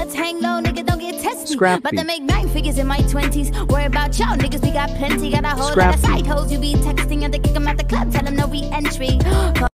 Let's hang low, nigga, don't get testy. Scrap About to make nine figures in my 20s. Worry about y'all niggas, we got plenty. Got a whole Scrap lot of side hoes. You be texting and they kick 'em out the club. Tell 'em no re entry.